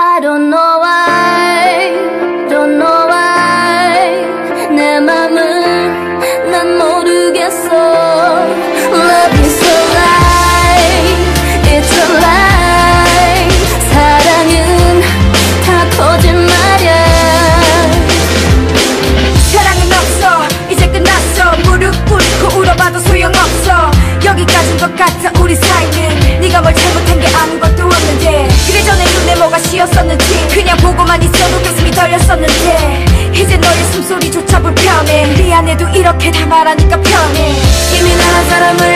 I don't know why, don't know why 내 맘은 난 모르겠어. Love is a lie, it's a lie. 사랑은 다 거짓말이야. 사랑은 없어 이제 끝났어. 무릎 꿇고 울어봐도 소용없어. 여기까지인 것 같아 우리 사이는. 네가 뭘 잘못 씌었었는지 그냥 보고만 있어도 가슴이 떨렸었는데 이제 너의 숨소리조차 불편해. 미안해도 이렇게 다 말하니까 편해. 이미 나란 사람을